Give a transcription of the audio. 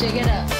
Shake it up.